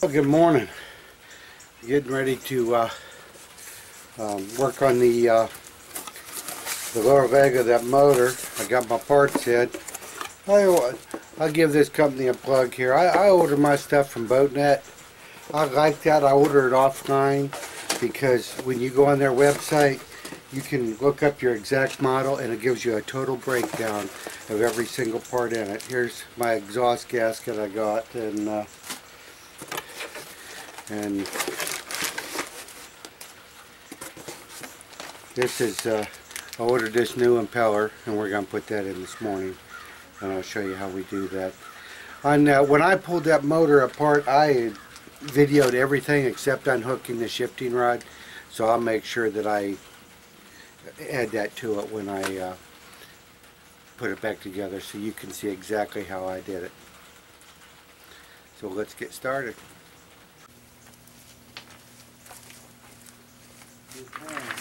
Well, good morning. Getting ready to uh, um, work on the uh, the lower leg of that motor. I got my parts in. I, I'll give this company a plug here. I, I order my stuff from BoatNet. I like that. I order it offline because when you go on their website, you can look up your exact model and it gives you a total breakdown of every single part in it. Here's my exhaust gasket I got and uh, and this is uh, I ordered this new impeller and we're gonna put that in this morning and I'll show you how we do that. On uh, when I pulled that motor apart I videoed everything except unhooking the shifting rod so I'll make sure that I add that to it when I uh, put it back together so you can see exactly how I did it. So let's get started His hand.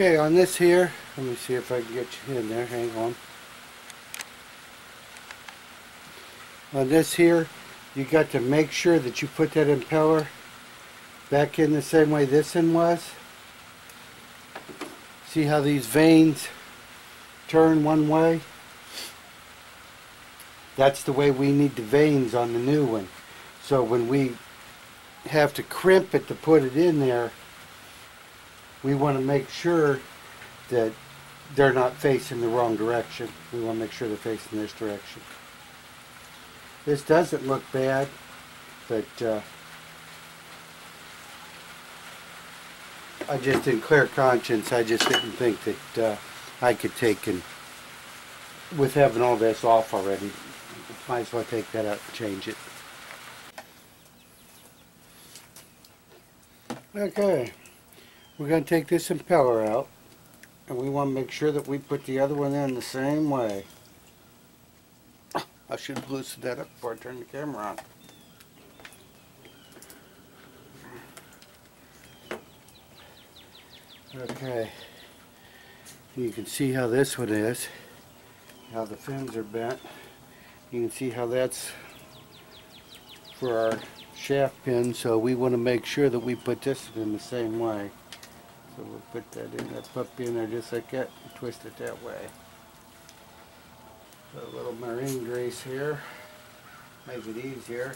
Okay, on this here, let me see if I can get you in there, hang on. On this here, you got to make sure that you put that impeller back in the same way this one was. See how these vanes turn one way? That's the way we need the vanes on the new one. So when we have to crimp it to put it in there, we want to make sure that they're not facing the wrong direction. We want to make sure they're facing this direction. This doesn't look bad, but uh, I just, in clear conscience, I just didn't think that uh, I could take and, with having all this off already, might as well take that out and change it. Okay. We're going to take this impeller out and we want to make sure that we put the other one in the same way. I should have loosened that up before I turn the camera on. Okay, you can see how this one is, how the fins are bent. You can see how that's for our shaft pin, so we want to make sure that we put this in the same way. So we'll put that in, that puppy in there just like that, and twist it that way. Put a little marine grease here, make it easier.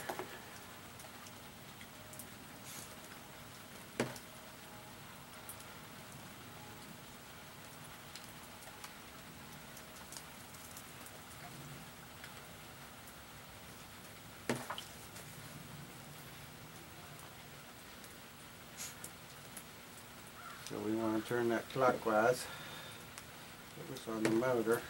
So we want to turn that clockwise. Was on the motor.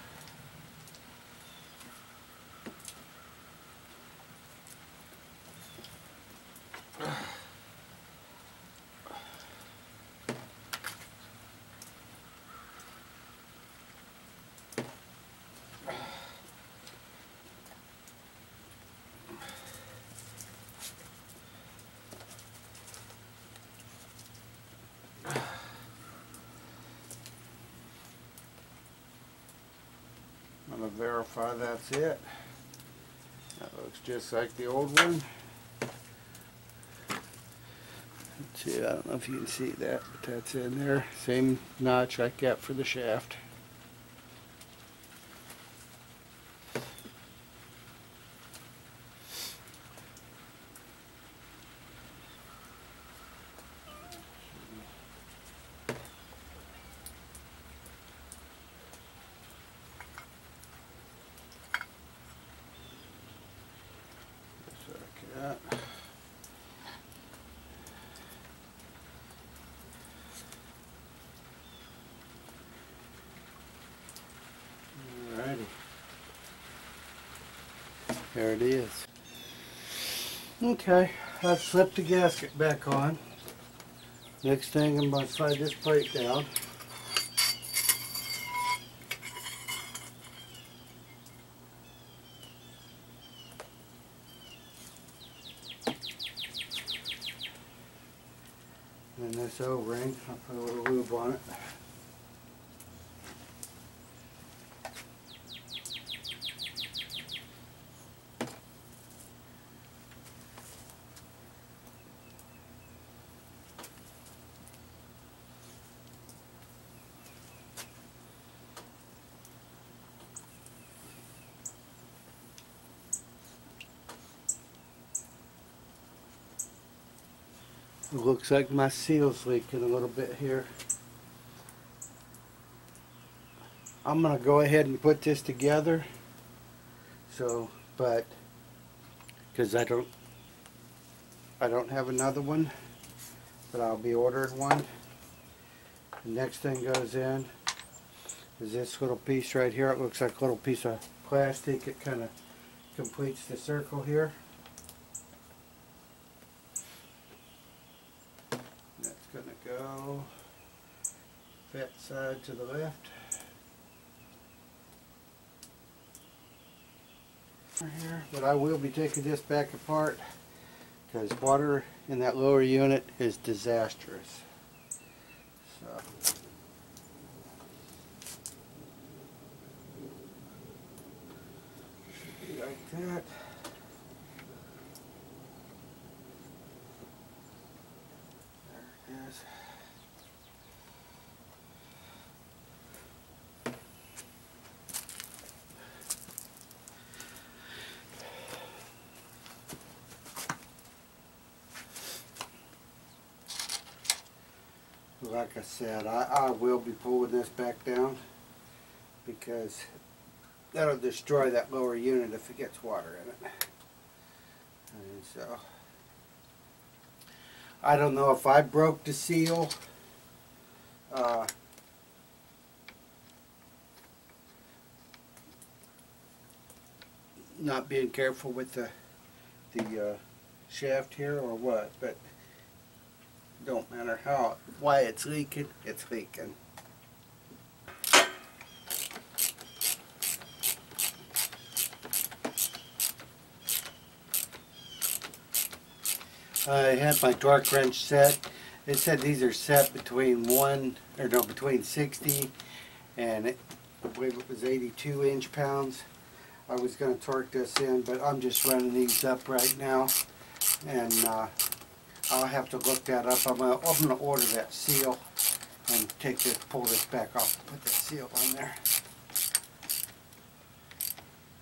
Verify that's it. That looks just like the old one. Let's see, I don't know if you can see that, but that's in there. Same notch I got for the shaft. Just like that. Alrighty. There it is. Okay, I've slipped the gasket back on. Next thing, I'm gonna slide this plate down. And this O-ring, I'll put a little lube on it. Looks like my seal's leaking a little bit here. I'm gonna go ahead and put this together. So, but, cause I don't, I don't have another one, but I'll be ordering one. The next thing goes in is this little piece right here. It looks like a little piece of plastic. It kinda completes the circle here. That's gonna go that side to the left. Here, but I will be taking this back apart because water in that lower unit is disastrous. So. Should be like that. There it is. Like I said, I, I will be pulling this back down because that'll destroy that lower unit if it gets water in it. And so, I don't know if I broke the seal. Uh, not being careful with the the uh, shaft here or what, but don't matter how why it's leaking, it's leaking. I had my torque wrench set. It said these are set between one, or no, between 60 and it- I believe it was 82 inch pounds. I was going to torque this in, but I'm just running these up right now. And uh, I'll have to look that up. I'm gonna, order that seal and take this, pull this back off, put that seal on there.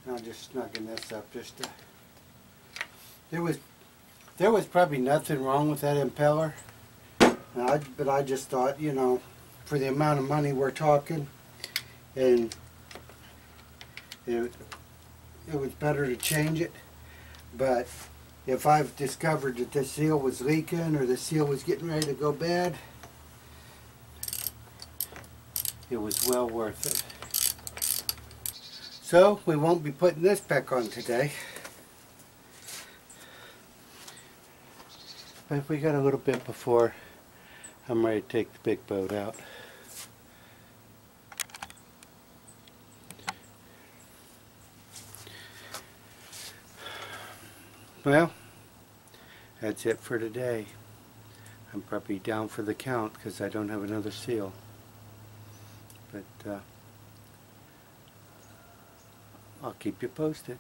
And I'm just snugging this up just to, there was, there was probably nothing wrong with that impeller. I, but I just thought, you know, for the amount of money we're talking, and it, it was better to change it. But if I've discovered that the seal was leaking or the seal was getting ready to go bad, it was well worth it. So we won't be putting this back on today. But we got a little bit before I'm ready to take the big boat out. Well, that's it for today. I'm probably down for the count because I don't have another seal. But uh, I'll keep you posted.